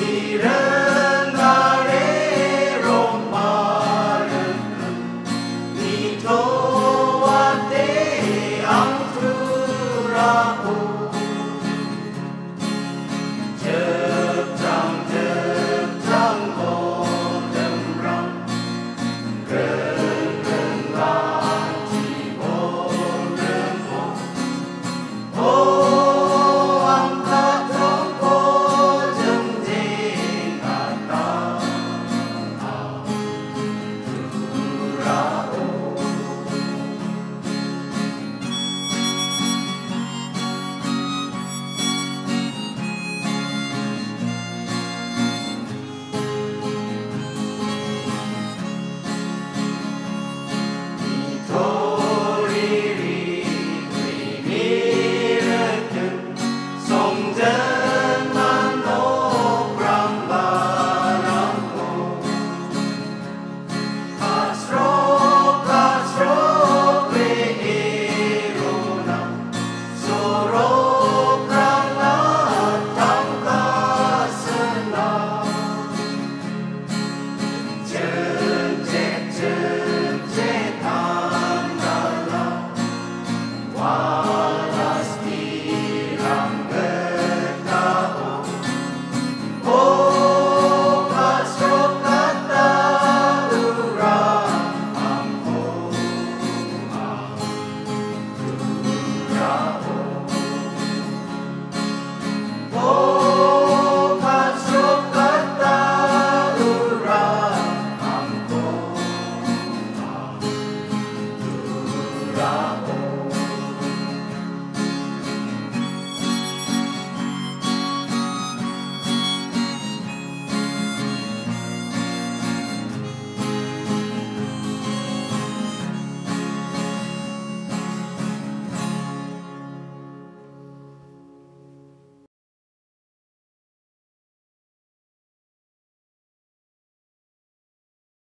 Lord.